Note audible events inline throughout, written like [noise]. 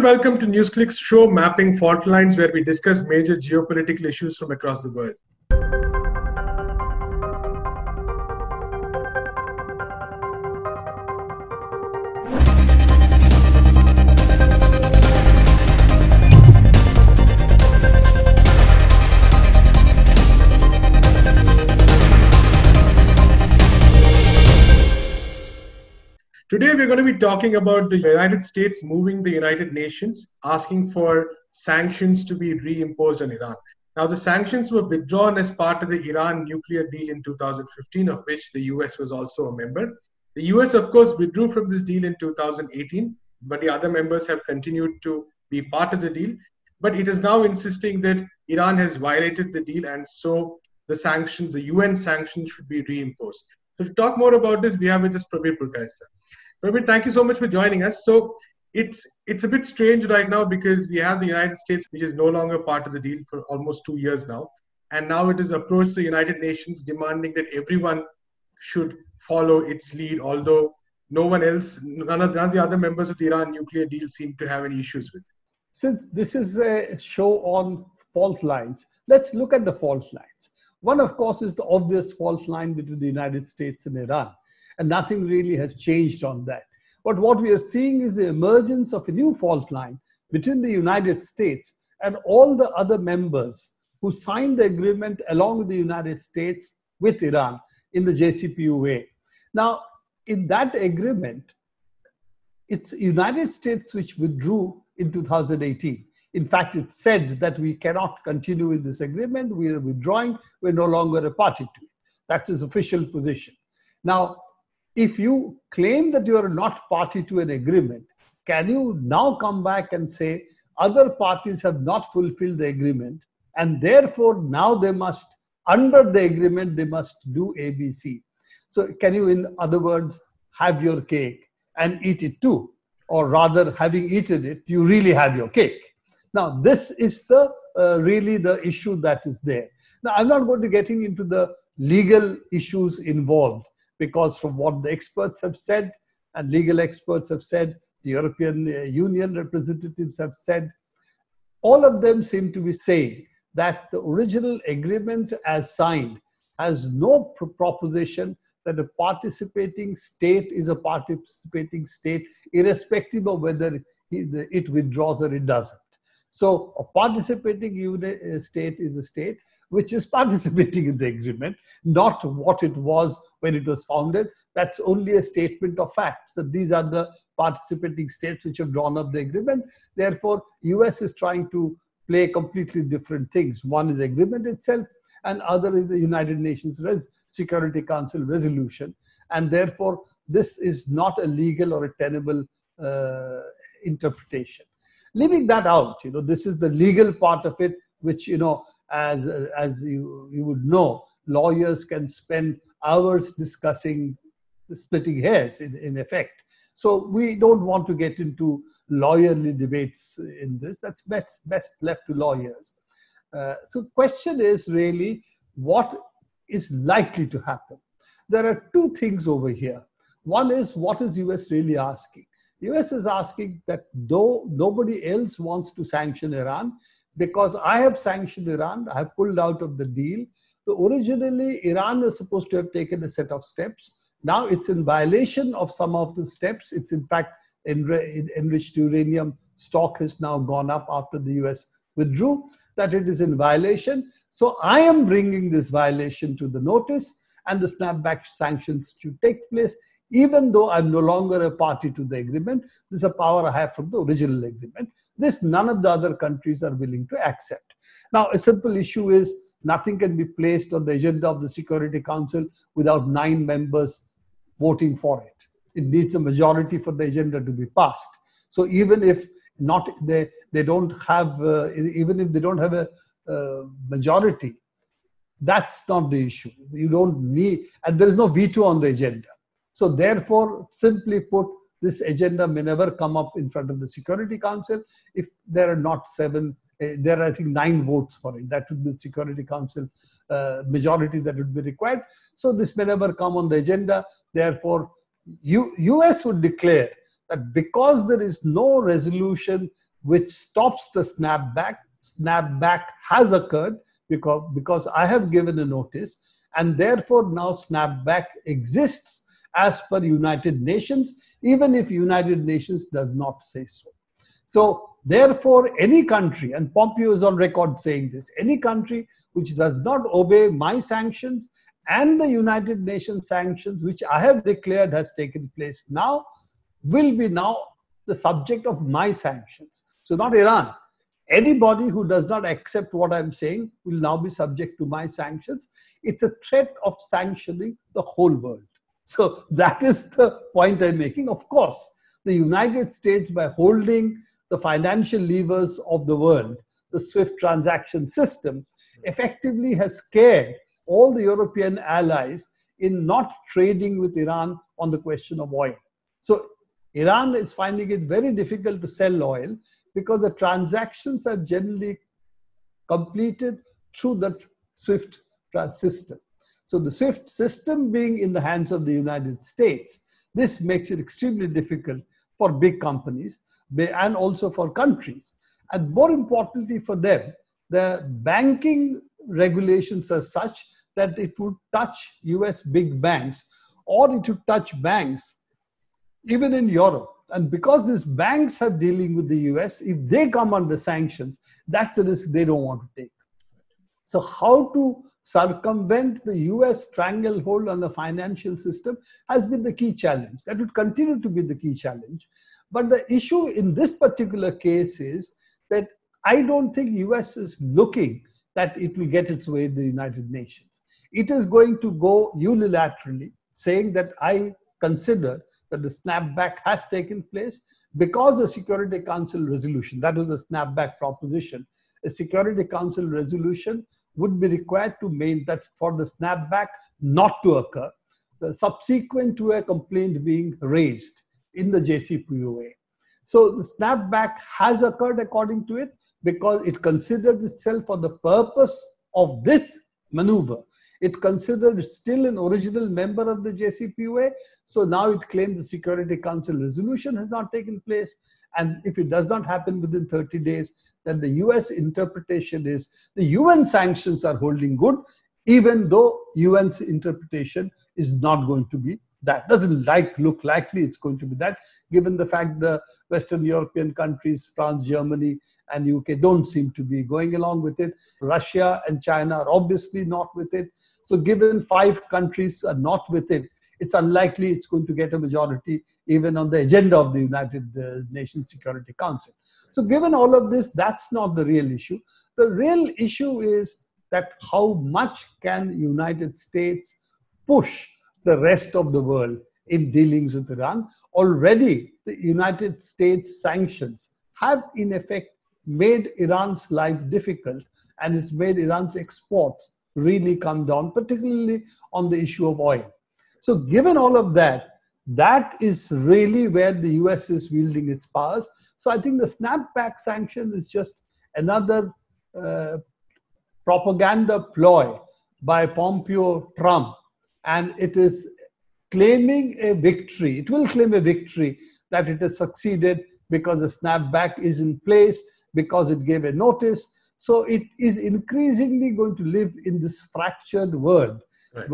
and welcome to NewsClick's show Mapping Fault Lines, where we discuss major geopolitical issues from across the world. Today, we're going to be talking about the United States moving the United Nations, asking for sanctions to be reimposed on Iran. Now, the sanctions were withdrawn as part of the Iran nuclear deal in 2015, of which the US was also a member. The US, of course, withdrew from this deal in 2018, but the other members have continued to be part of the deal. But it is now insisting that Iran has violated the deal, and so the sanctions, the UN sanctions, should be reimposed. So, to talk more about this, we have with us Prabir Purkayastha. Prabir, thank you so much for joining us. So it's it's a bit strange right now because we have the United States, which is no longer part of the deal for almost two years now, and now it has approached the United Nations demanding that everyone should follow its lead, although no one else, none of, none of the other members of the Iran nuclear deal seem to have any issues with it. Since this is a show on fault lines, let's look at the fault lines. One, of course, is the obvious fault line between the United States and Iran and nothing really has changed on that. But what we are seeing is the emergence of a new fault line between the United States and all the other members who signed the agreement along with the United States with Iran in the JCPOA. Now, in that agreement, it's United States which withdrew in 2018. In fact, it said that we cannot continue with this agreement. We are withdrawing. We're no longer a party to it. That's its official position. Now, if you claim that you are not party to an agreement, can you now come back and say other parties have not fulfilled the agreement and therefore now they must, under the agreement, they must do ABC? So, can you, in other words, have your cake and eat it too? Or rather, having eaten it, you really have your cake. Now, this is the uh, really the issue that is there. Now, I'm not going to getting into the legal issues involved because from what the experts have said and legal experts have said, the European uh, Union representatives have said, all of them seem to be saying that the original agreement as signed has no proposition that a participating state is a participating state, irrespective of whether it withdraws or it doesn't. So a participating unit, uh, state is a state which is [laughs] participating in the agreement, not what it was when it was founded. That's only a statement of fact. So these are the participating states which have drawn up the agreement. Therefore, US is trying to play completely different things. One is the agreement itself, and other is the United Nations Security Council resolution. And therefore, this is not a legal or a tenable uh, interpretation leaving that out you know this is the legal part of it which you know as as you, you would know lawyers can spend hours discussing splitting hairs in, in effect. So we don't want to get into lawyerly debates in this. That's best best left to lawyers. Uh, so question is really what is likely to happen? There are two things over here. One is what is us really asking US is asking that though nobody else wants to sanction Iran, because I have sanctioned Iran, I have pulled out of the deal. So originally, Iran was supposed to have taken a set of steps. Now it's in violation of some of the steps. It's in fact enriched uranium stock has now gone up after the US withdrew, that it is in violation. So I am bringing this violation to the notice and the snapback sanctions to take place even though I'm no longer a party to the agreement, this is a power I have from the original agreement. This none of the other countries are willing to accept. Now, a simple issue is nothing can be placed on the agenda of the Security Council without nine members voting for it. It needs a majority for the agenda to be passed. So even if not they they don't have uh, even if they don't have a uh, majority, that's not the issue. You don't need and there is no veto on the agenda. So therefore, simply put, this agenda may never come up in front of the Security Council if there are not seven, uh, there are I think nine votes for it. That would be the Security Council uh, majority that would be required. So this may never come on the agenda. Therefore, U- US would declare that because there is no resolution which stops the snapback. Snapback has occurred because, because I have given a notice, and therefore now snapback exists as per United Nations, even if United Nations does not say so. So therefore, any country, and Pompeo is on record saying this, any country which does not obey my sanctions and the United Nations sanctions, which I have declared has taken place now, will be now the subject of my sanctions. So not Iran. Anybody who does not accept what I'm saying will now be subject to my sanctions. It's a threat of sanctioning the whole world. So that is the point I'm making. Of course, the United States, by holding the financial levers of the world, the SWIFT transaction system, effectively has scared all the European allies in not trading with Iran on the question of oil. So Iran is finding it very difficult to sell oil because the transactions are generally completed through the SWIFT system. So the SWIFT system being in the hands of the United States, this makes it extremely difficult for big companies and also for countries. And more importantly for them, the banking regulations are such that it would touch US big banks or it would touch banks even in Europe. And because these banks are dealing with the US, if they come under sanctions, that's a risk they don't want to take. So, how to circumvent the US stranglehold on the financial system has been the key challenge. That would continue to be the key challenge. But the issue in this particular case is that I don't think US is looking that it will get its way in the United Nations. It is going to go unilaterally, saying that I consider that the snapback has taken place because the Security Council resolution, that was the snapback proposition, a Security Council resolution would be required to mean that for the snapback not to occur, subsequent to a complaint being raised in the JCPOA. So the snapback has occurred according to it because it considered itself for the purpose of this maneuver it considered still an original member of the JCPOA. So now it claims the Security Council resolution has not taken place. And if it does not happen within 30 days, then the US interpretation is the UN sanctions are holding good, even though UN's interpretation is not going to be that. Doesn't like look likely it's going to be that given the fact the western european countries france germany and uk don't seem to be going along with it. Russia and china are obviously not with it. So given five countries are not with it it's unlikely it's going to get a majority even on the agenda of the united uh, nations security council so given all of this that's not the real issue the real issue is that how much can united states push the rest of the world in dealings with Iran. Already, the United States sanctions have, in effect, made Iran's life difficult and it's made Iran's exports really come down, particularly on the issue of oil. So, given all of that, that is really where the US is wielding its powers. So, I think the snapback sanction is just another uh, propaganda ploy by Pompeo Trump and it is claiming a victory. It will claim a victory that it has succeeded because the snapback is in place, because it gave a notice. So it is increasingly going to live in this fractured world right.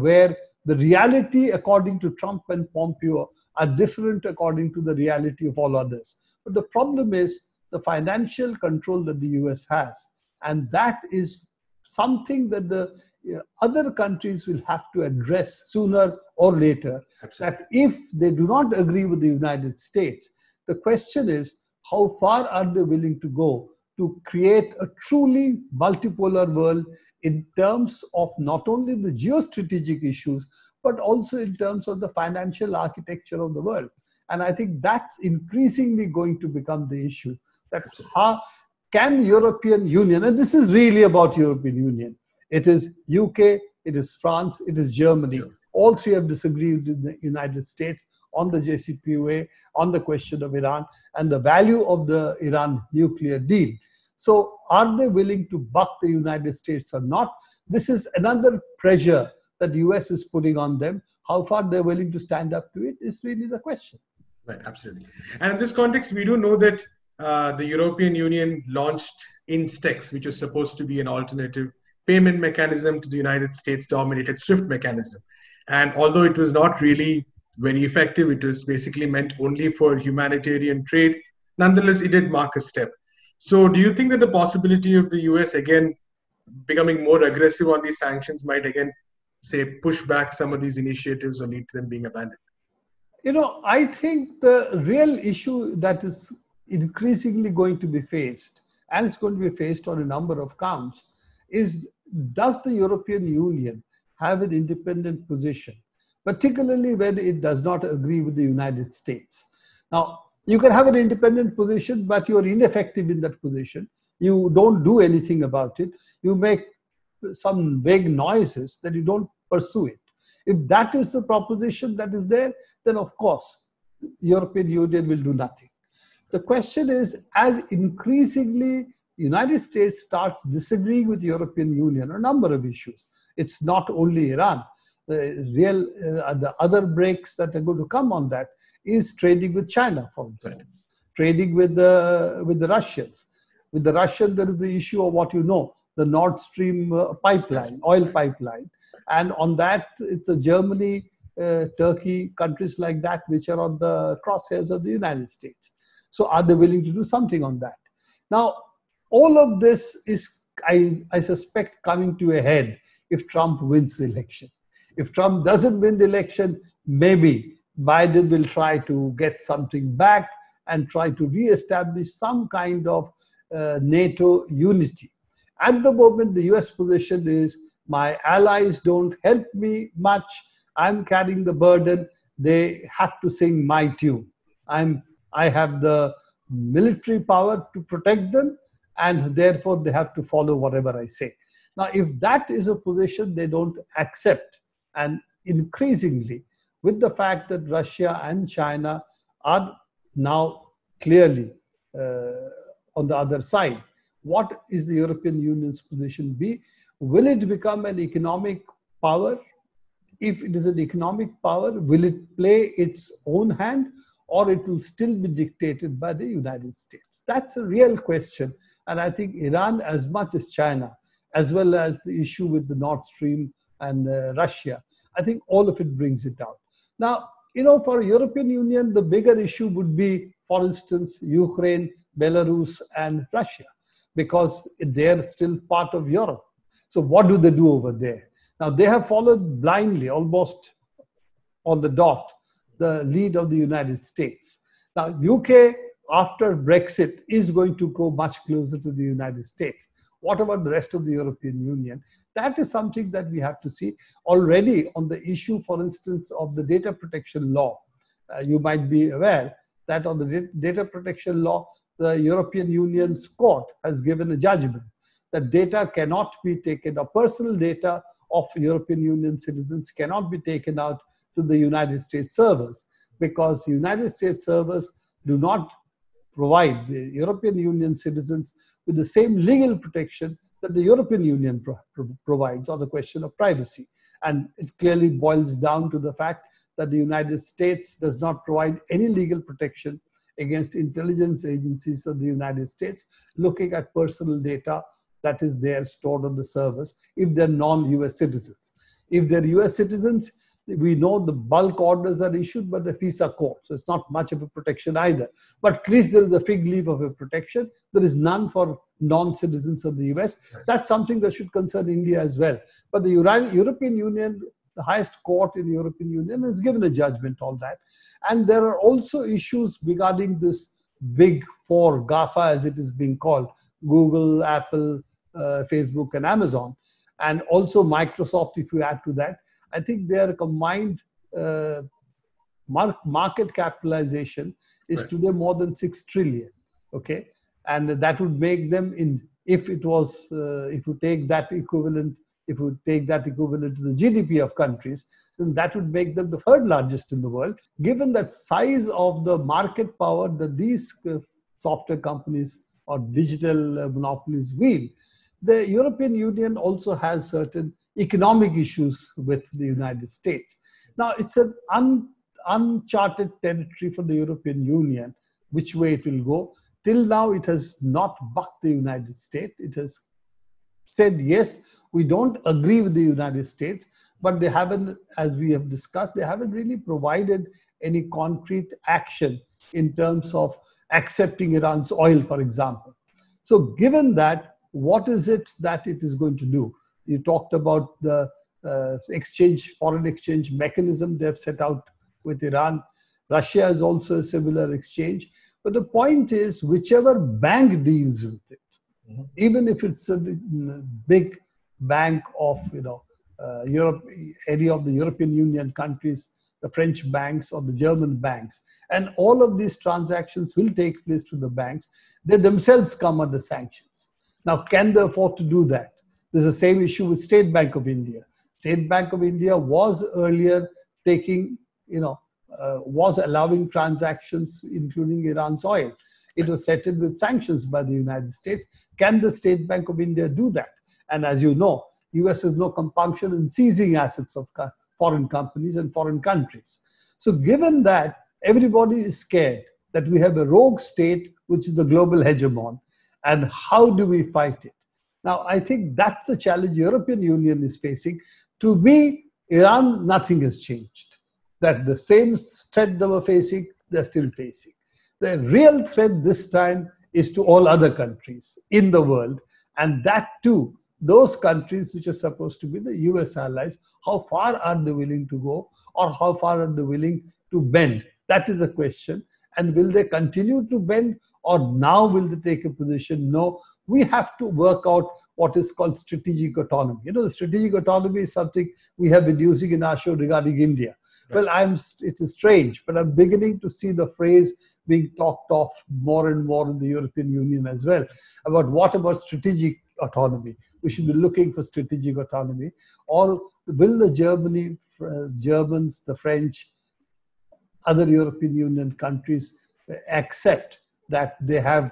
where the reality, according to Trump and Pompeo, are different according to the reality of all others. But the problem is the financial control that the US has. And that is something that the uh, other countries will have to address sooner or later. Absolutely. That if they do not agree with the United States, the question is how far are they willing to go to create a truly multipolar world in terms of not only the geostrategic issues, but also in terms of the financial architecture of the world. And I think that's increasingly going to become the issue. That how can European Union, and this is really about European Union, it is UK, it is France, it is Germany. Sure. All three have disagreed with the United States on the JCPOA, on the question of Iran, and the value of the Iran nuclear deal. So, are they willing to buck the United States or not? This is another pressure that the US is putting on them. How far they're willing to stand up to it is really the question. Right, absolutely. And in this context, we do know that uh, the European Union launched Instex, which was supposed to be an alternative payment mechanism to the United States dominated SWIFT mechanism. And although it was not really very effective, it was basically meant only for humanitarian trade, nonetheless, it did mark a step. So, do you think that the possibility of the US again becoming more aggressive on these sanctions might again, say, push back some of these initiatives or lead to them being abandoned? You know, I think the real issue that is increasingly going to be faced, and it's going to be faced on a number of counts, is does the European Union have an independent position, particularly when it does not agree with the United States? Now, you can have an independent position, but you are ineffective in that position. You don't do anything about it. You make some vague noises that you don't pursue it. If that is the proposition that is there, then of course, European Union will do nothing. The question is, as increasingly United States starts disagreeing with European Union on a number of issues. It's not only Iran. The real, uh, the other breaks that are going to come on that is trading with China, for instance, right. trading with the with the Russians. With the Russian, there is the issue of what you know, the Nord Stream uh, pipeline, oil pipeline, and on that, it's a Germany, uh, Turkey, countries like that, which are on the crosshairs of the United States. So, are they willing to do something on that? Now, all of this is, I, I suspect, coming to a head if Trump wins the election. If Trump doesn't win the election, maybe Biden will try to get something back and try to re-establish some kind of uh, NATO unity. At the moment, the US position is my allies don't help me much. I'm carrying the burden. They have to sing my tune. I'm, I have the military power to protect them and therefore they have to follow whatever I say. Now, if that is a position they don't accept, and increasingly, with the fact that Russia and China are now clearly uh, on the other side, what is the European Union's position be? Will it become an economic power? If it is an economic power, will it play its own hand or it will still be dictated by the United States? That's a real question. And I think Iran, as much as China, as well as the issue with the Nord Stream and uh, Russia, I think all of it brings it out. Now, you know, for European Union, the bigger issue would be, for instance, Ukraine, Belarus, and Russia, because they're still part of Europe. So what do they do over there? Now, they have followed blindly, almost on the dot, the lead of the United States. Now, UK, after Brexit, is going to go much closer to the United States. What about the rest of the European Union? That is something that we have to see. Already on the issue, for instance, of the data protection law, uh, you might be aware that on the data protection law, the European Union's court has given a judgment that data cannot be taken, or personal data of European Union citizens cannot be taken out to the United States servers because United States servers do not provide the European Union citizens with the same legal protection that the European Union pro pro provides on the question of privacy. And it clearly boils down to the fact that the United States does not provide any legal protection against intelligence agencies of the United States looking at personal data that is there stored on the servers if they're non-US citizens. If they're US citizens, we know the bulk orders are issued by the FISA court, so it's not much of a protection either. But at least there is a fig leaf of a protection. There is none for non-citizens of the US. That's something that should concern India as well. But the European Union, the highest court in the European Union, has given a judgment on that. And there are also issues regarding this big four, GAFA as it is being called, Google, Apple, uh, Facebook, and Amazon. And also Microsoft, if you add to that I think their combined uh, market capitalization is right. today more than 6 trillion. Okay. And that would make them in, if it was, uh, if you take that equivalent, if you take that equivalent to the GDP of countries, then that would make them the third largest in the world. Given that size of the market power that these uh, software companies or digital uh, monopolies wield, the European Union also has certain economic issues with the United States. Now, it's an un, uncharted territory for the European Union, which way it will go. till now it has not bucked the United States. It has said, yes, we don't agree with the United States, but they haven't, as we have discussed, they haven't really provided any concrete action in terms of accepting Iran's oil, for example. So, given that, what is it that it is going to do? You talked about the uh, exchange, foreign exchange mechanism they have set out with Iran. Russia is also a similar exchange. But the point is, whichever bank deals with it, mm-hmm. even if it's a big bank of you know uh, Europe, any of the European Union countries, the French banks or the German banks, and all of these transactions will take place to the banks. They themselves come under sanctions. Now, can they afford to do that? There's the same issue with State Bank of India. State Bank of India was earlier taking, you know, uh, was allowing transactions, including Iran's oil. It was threatened with sanctions by the United States. Can the State Bank of India do that? And as you know, US has no compunction in seizing assets of foreign companies and foreign countries. So given that everybody is scared that we have a rogue state, which is the global hegemon, and how do we fight it? Now, I think that's the challenge European Union is facing. To me, Iran, nothing has changed that the same threat they were facing, they're still facing. The real threat this time is to all other countries in the world, and that too, those countries which are supposed to be the US allies, how far are they willing to go, or how far are they willing to bend? That is a question. And will they continue to bend, or now will they take a position? No, we have to work out what is called strategic autonomy. You know, the strategic autonomy is something we have been using in our show regarding India. Well, I'm. It is strange, but I'm beginning to see the phrase being talked of more and more in the European Union as well. About what about strategic autonomy? We should be looking for strategic autonomy. Or will the Germany, uh, Germans, the French, other European Union countries accept that they have,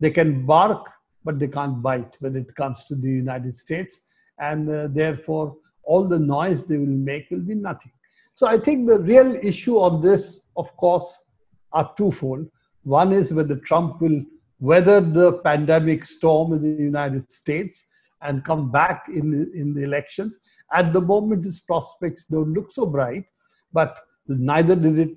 they can bark, but they can't bite when it comes to the United States, and uh, therefore all the noise they will make will be nothing. So I think the real issue on this, of course, are twofold. One is whether Trump will weather the pandemic storm in the United States and come back in the, in the elections. At the moment, his prospects don't look so bright, but neither did it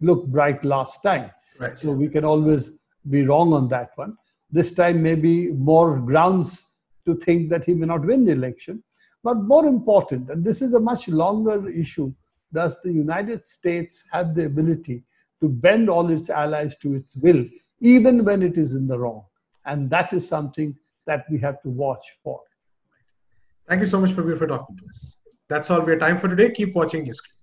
look bright last time. Right. So we can always be wrong on that one. This time, maybe more grounds to think that he may not win the election. But more important, and this is a much longer issue, does the United States have the ability to bend all its allies to its will, even when it is in the wrong? And that is something that we have to watch for. Thank you so much, Prabir, for talking to us. That's all we have time for today. Keep watching NewsClick.